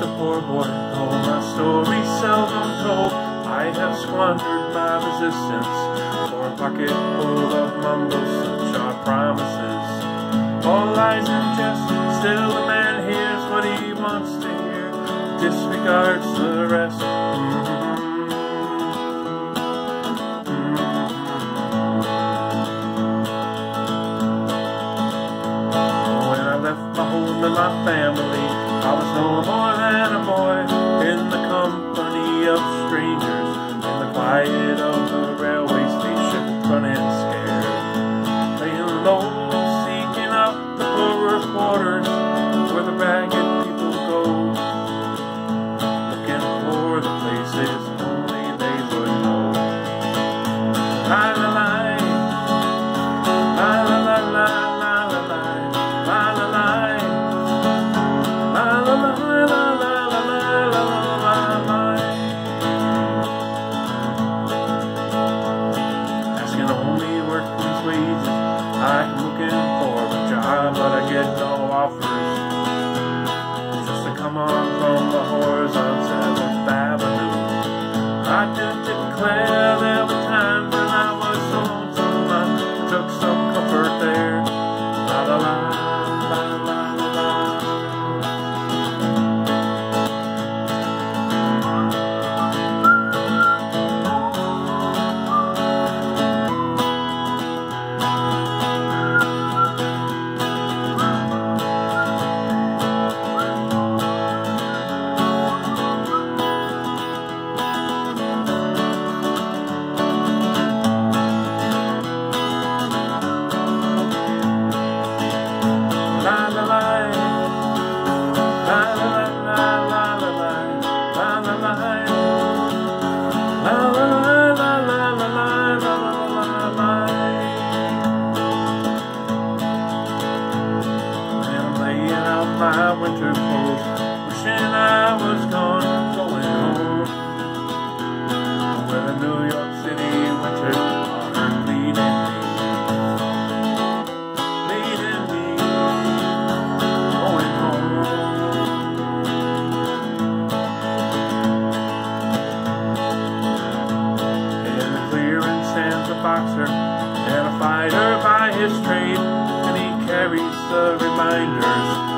The a forlorn hope, a story seldom told. I have squandered my resistance for a pocket full of mumbles, such are promises. All lies and jest, still the man hears what he wants to hear, disregards the rest. my home and my family. I was no more than a boy in the company of on from the horizon 7th Avenue. I do declare boxer and a fighter by his trade, and he carries the reminders.